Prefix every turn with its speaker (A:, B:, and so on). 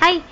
A: Ay,